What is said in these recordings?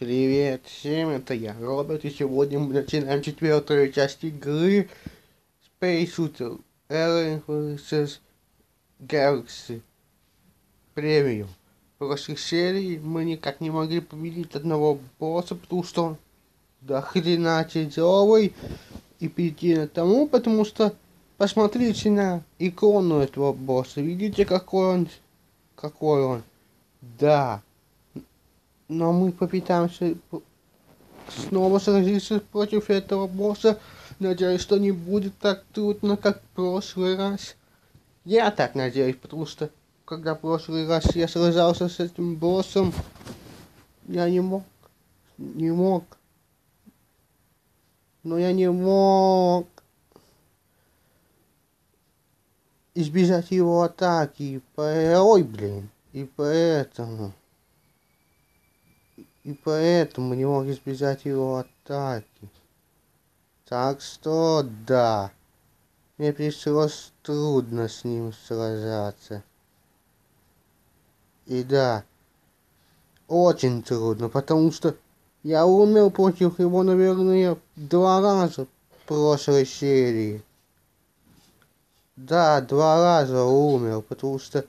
Привет всем, это я, Роберт, и сегодня мы начинаем четвертую часть игры Space Shooter Alien vs. Galaxy Premium. В прошлой серии мы никак не могли победить одного босса, потому что он до хрена тяжелый, и перейти на тому, потому что посмотрите на икону этого босса, видите какой он, какой он, да, но мы попытаемся снова сразиться против этого босса. Надеюсь, что не будет так трудно, как в прошлый раз. Я так надеюсь, потому что когда в прошлый раз я сражался с этим боссом, я не мог, не мог. Но я не мог избежать его атаки. Ой, блин. И поэтому и поэтому не мог избежать его атаки. Так что да, мне пришлось трудно с ним сражаться. И да, очень трудно, потому что я умер против него, наверное, два раза в прошлой серии. Да, два раза умер, потому что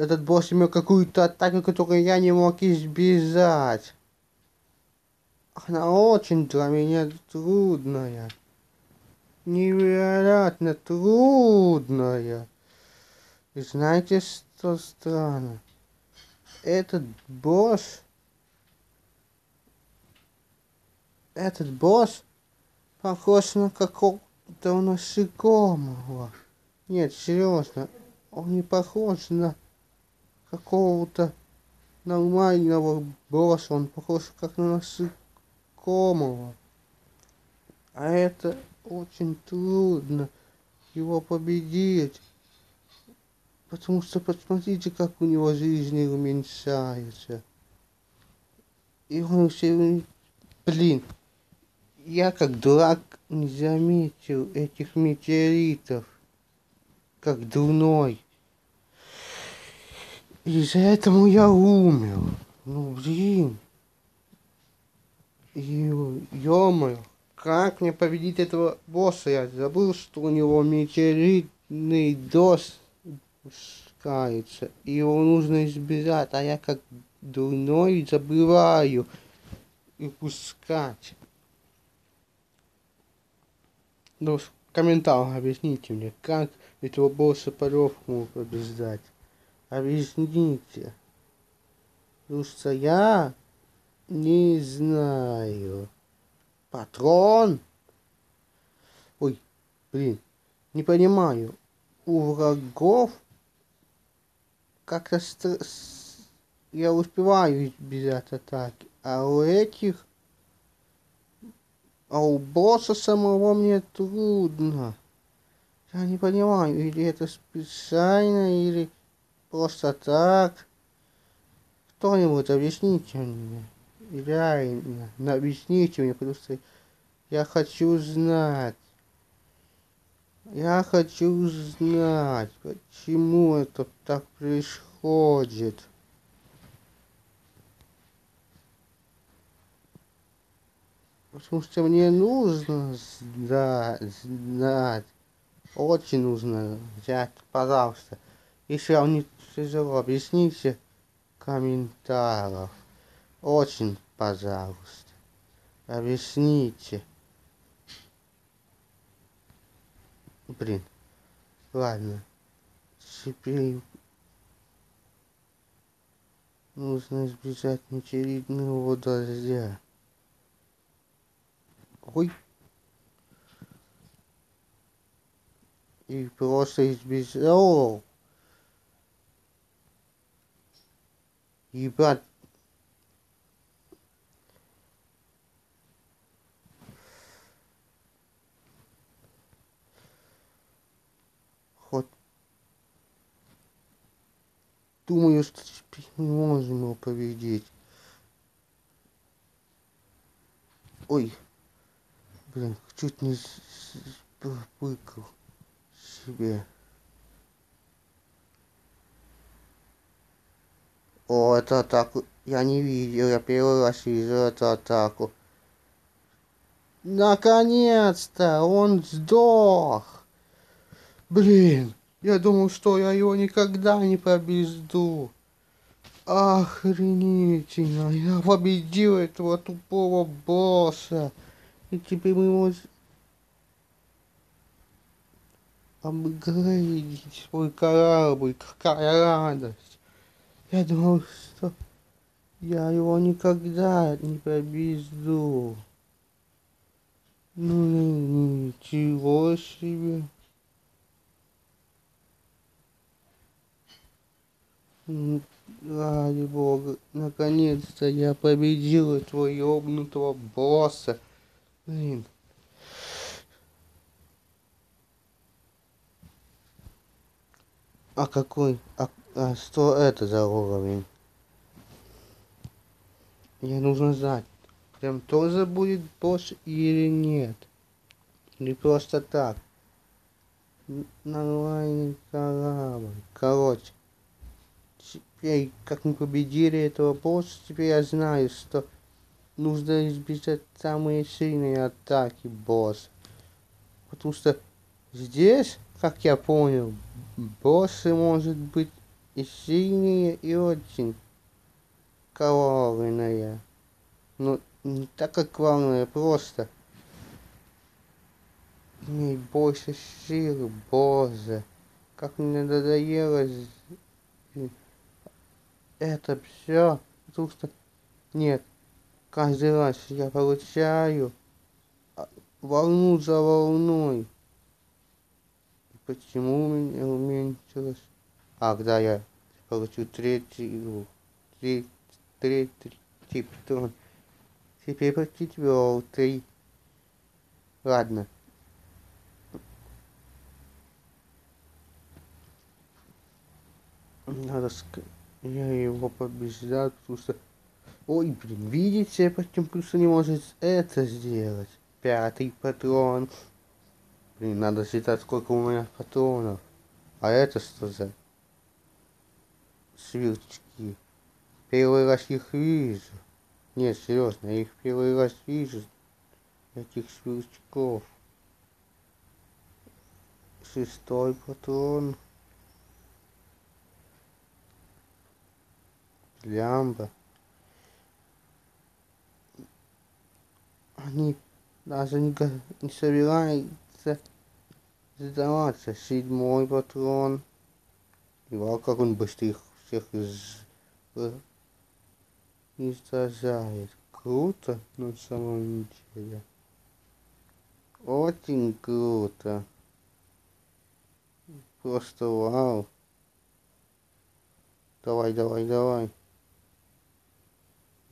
этот босс имел какую-то атаку, которую я не мог избежать. Она очень для меня трудная. Невероятно трудная. И знаете, что странно? Этот босс... Этот босс похож на какого-то насекомого. Нет, серьезно, он не похож на какого-то нормального босса, он похож как на насекомого. А это очень трудно его победить. Потому что посмотрите, как у него жизнь уменьшается. И он все... Блин, я как дурак не заметил этих метеоритов, как дурной. Из-за этого я умер. Ну, блин. Ё-моё. Как мне победить этого босса? Я забыл, что у него метеоритный дождь. И его нужно избежать. А я как дурной забываю и пускать. Ну, в комментариях объясните мне, как этого босса по-легкому побеждать. Объясните. Потому что я не знаю. Патрон? Ой, блин, не понимаю. У врагов как-то ст... я успеваю избежать атаки, а у этих, а у босса самого мне трудно. Я не понимаю, или это специально, или Просто так. Кто-нибудь объясните мне. Реально. Ну, объясните мне, что я хочу знать. Я хочу знать, почему это так происходит. Потому что мне нужно знать, знать. Очень нужно взять, пожалуйста. Если вам не тяжело, объясните комментариев. Очень, пожалуйста. Объясните. Блин. Ладно. Теперь нужно избежать метеоритного дождя. Ой. И просто избежал. Ебать. Хоть думаю, что мы можем его победить. Ой, блин, чуть не пыкал себе. О, это так Я не видел, я первый раз вижу эту атаку. Наконец-то он сдох. Блин, я думал, что я его никогда не побежду. Охренительно, я победил этого тупого босса. И теперь мы его апгрейдить свой корабль. Какая радость. Я думал, что я его никогда не побежду. Ну, ничего себе. Ради бога, наконец-то я победил этого ёбнутого босса. Блин. А какой, а, а что это за уровень? Мне нужно знать, прям тоже будет босс или нет. Или просто так. Нормальный корабль. Короче. Теперь, как мы победили этого босса, теперь я знаю, что нужно избежать самые сильные атаки босса. Потому что здесь, как я понял, боссы может быть и сильные, и очень колорные. Но не так, как главное, просто иметь больше сил, боже. Как мне надоело это все, потому что нет, каждый раз я получаю а, волну за волной. Почему у меня уменьшилось? А, когда я получу третий, третий, третий тип трон. Теперь по четвертый. Ладно. Надо сказать. Я его побеждаю, потому что... Ой, блин, видите, почему просто не может это сделать? Пятый патрон. Блин, надо считать, сколько у меня патронов. А это что за сверчки? Первый раз их вижу. Нет, серьезно, я их первый раз вижу. Этих сверчков. Шестой патрон. лямба. Они даже не, не собираются сдаваться. Седьмой патрон. И как он быстрее всех из, уничтожает. Круто на самом деле. Очень круто. Просто вау. Давай, давай, давай.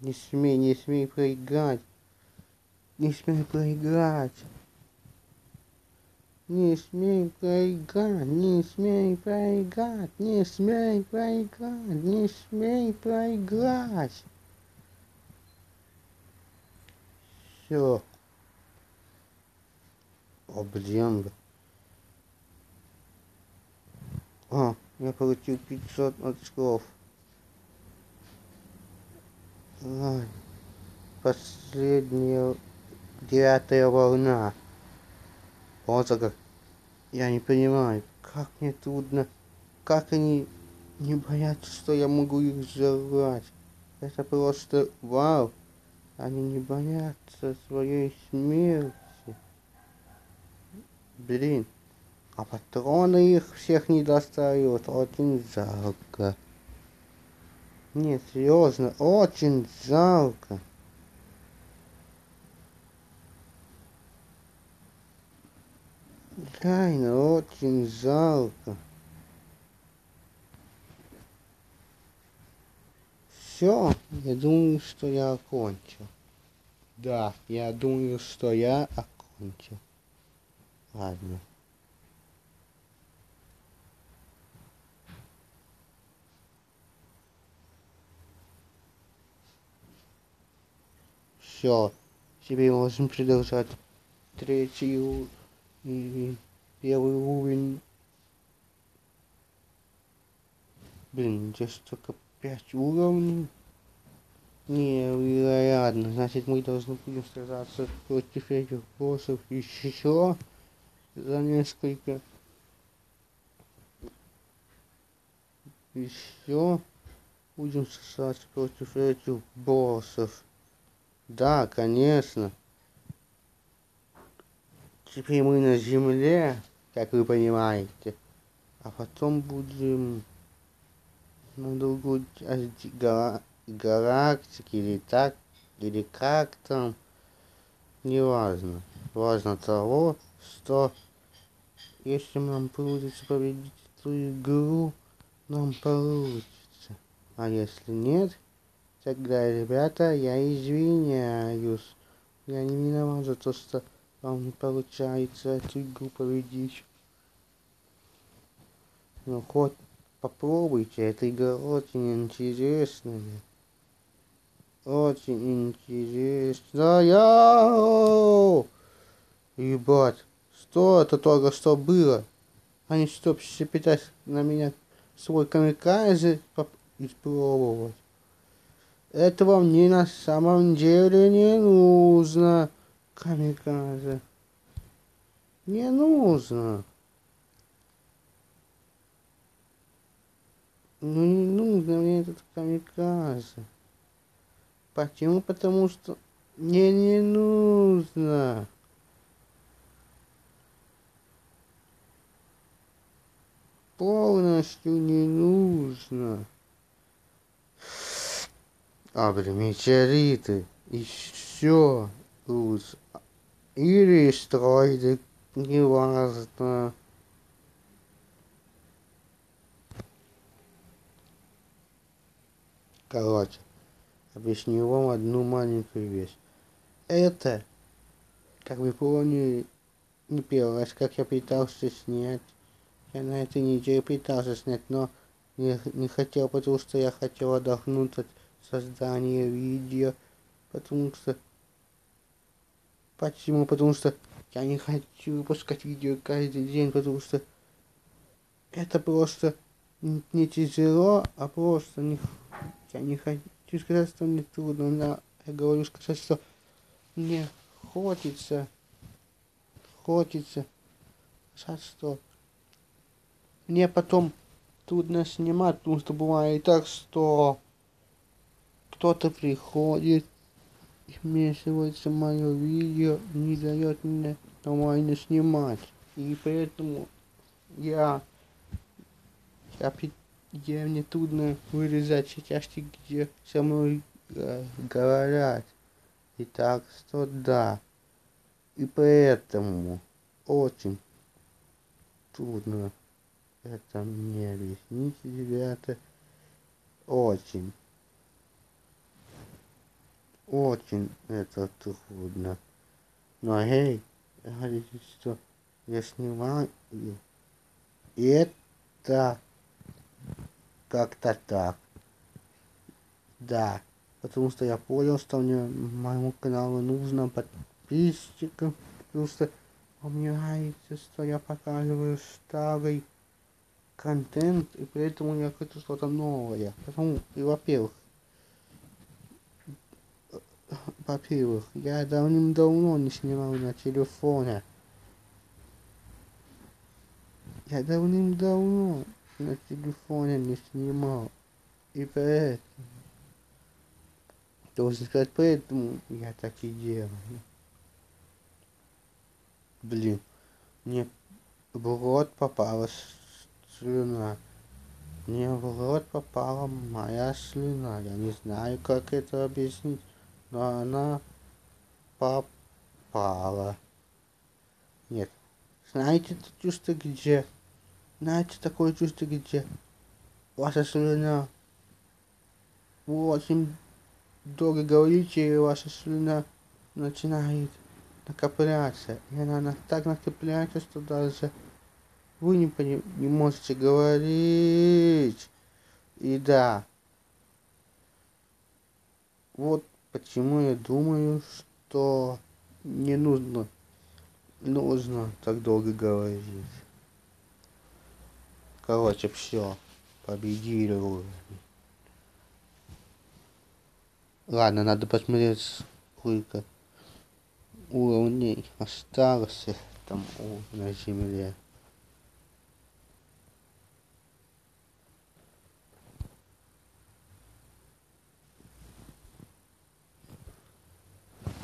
Не смей, не смей проиграть. Не смей проиграть. Не смей проиграть, не смей проиграть, не смей проиграть, не смей проиграть. Все. О, блин. А, я получил 500 очков. Последняя девятая волна. Как. Я не понимаю, как мне трудно, как они не боятся, что я могу их взорвать. Это просто вау. Они не боятся своей смерти. Блин. А патроны их всех не достают. Очень жалко. Нет, серьезно, очень жалко. Реально, очень жалко. Все, я думаю, что я окончил. Да, я думаю, что я окончил. Ладно. Все. Теперь можем продолжать третий и первый уровень. Блин, здесь только пять уровней. невероятно. Значит, мы должны будем сражаться против этих боссов еще за несколько еще будем сражаться против этих боссов. Да, конечно. Теперь мы на земле, как вы понимаете. А потом будем на другой гала галактике или так, или как там. Неважно. Важно того, что если нам получится победить эту игру, нам получится. А если нет, тогда, ребята, я извиняюсь. Я не виноват за то, что вам не получается эту игру победить. Ну хоть попробуйте, эта игра очень интересная. Очень интересная. Ебать, что это только что было? Они что, пытались на меня свой камикадзе испробовать. Этого мне на самом деле не нужно, камикадзе. Не нужно. Ну не нужно мне этот камикадзе. Почему? Потому что мне не нужно. полностью не нужно. А, блин, метеориты. И все. Или стройды, неважно. Короче, объясню вам одну маленькую вещь. Это, как вы поняли, не первый раз, как я пытался снять я на этой неделе пытался снять, но не, не хотел, потому что я хотел отдохнуть от создания видео. Потому что... Почему? Потому что я не хочу выпускать видео каждый день, потому что это просто не тяжело, а просто не... Я не хочу сказать, что мне трудно, но я говорю сказать, что мне хочется, хочется, что мне потом трудно снимать, потому что бывает так, что кто-то приходит вмешивается в мое видео, не дает мне нормально снимать. И поэтому я, я, я мне трудно вырезать все части, где со мной э, говорят. И так что да. И поэтому очень трудно это мне объяснить, ребята, очень, очень это трудно. Но эй, говорите, что я снимаю, и это как-то так. Да, потому что я понял, что мне моему каналу нужно подписчиков, потому что мне нравится, что я показываю старый контент, и поэтому я хочу что-то новое. Потому, и во-первых, во-первых, я давным-давно не снимал на телефоне. Я давным-давно на телефоне не снимал. И поэтому, должен сказать, поэтому я так и делаю. Блин, мне в рот попалась слюна. Мне в рот попала моя слюна. Я не знаю, как это объяснить, но она попала. Нет. Знаете это чувство где? Знаете такое чувство где? Ваша слюна. Очень долго говорите, и ваша слюна начинает накопляться. И она так накопляется, что даже вы не, пони, не можете говорить. И да, вот почему я думаю, что не нужно, нужно так долго говорить. Короче, все, победили уровень. Ладно, надо посмотреть, сколько уровней осталось там на земле.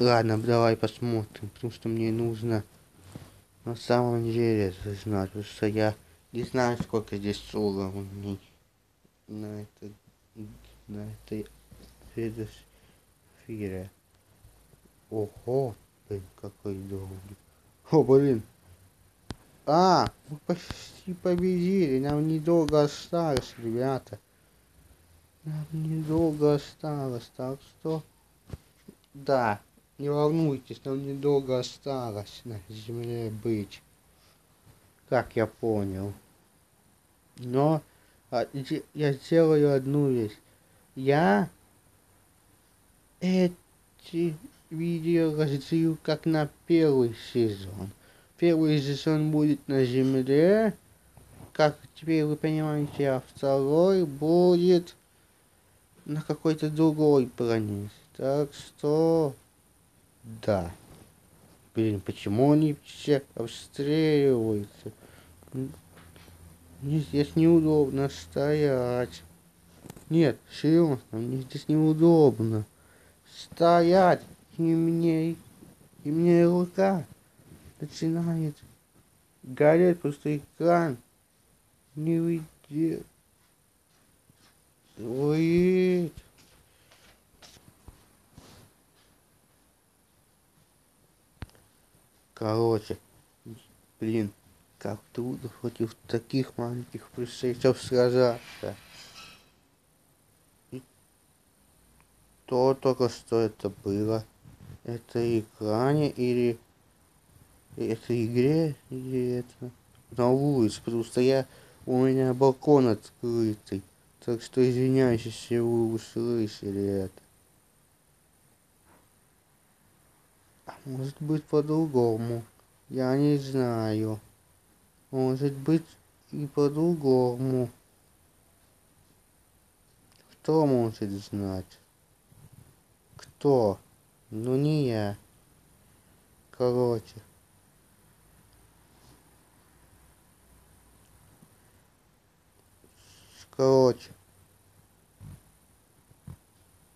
Ладно, давай посмотрим, потому что мне нужно на самом деле знать, потому что я не знаю, сколько здесь уровней на этой, на этой эфире. Ого, блин, какой долгий. О, блин. А, мы почти победили, нам недолго осталось, ребята. Нам недолго осталось, так что... Да, не волнуйтесь, нам недолго осталось на земле быть. Как я понял. Но а, я сделаю одну вещь. Я эти видео разделю как на первый сезон. Первый сезон будет на земле, как теперь вы понимаете, а второй будет на какой-то другой планете. Так что да. Блин, почему они все обстреливаются? Мне здесь неудобно стоять. Нет, серьезно, мне здесь неудобно. Стоять. И мне, и мне рука начинает гореть, просто экран не выйдет. Ой, Короче, блин, как трудно против таких маленьких пришельцев сражаться. И то только что это было. Это экране или это игре или это на улице, потому что я у меня балкон открытый. Так что извиняюсь, если вы услышали это. Может быть по-другому. Я не знаю. Может быть и по-другому. Кто может знать? Кто? Ну не я. Короче. Короче.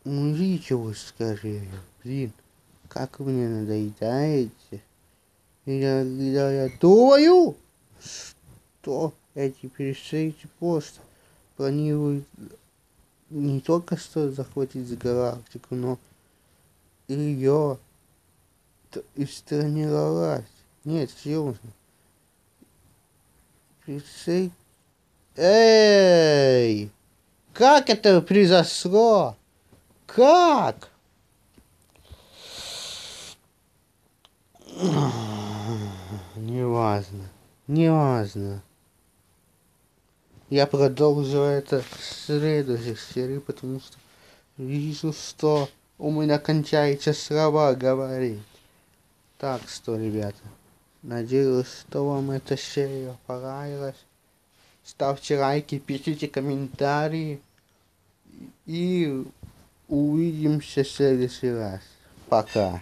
Ну вы скорее, блин как вы мне надоедаете. Я, я, я думаю, что эти пришельцы просто планируют не только что захватить галактику, но и ее истренировать. Нет, серьезно. Пришель... Эй! Как это произошло? Как? Неважно. Неважно. Я продолжу это в следующей серии, потому что вижу, что у меня кончается слова говорить. Так что, ребята, надеюсь, что вам эта серия понравилась. Ставьте лайки, пишите комментарии. И увидимся в следующий раз. Пока.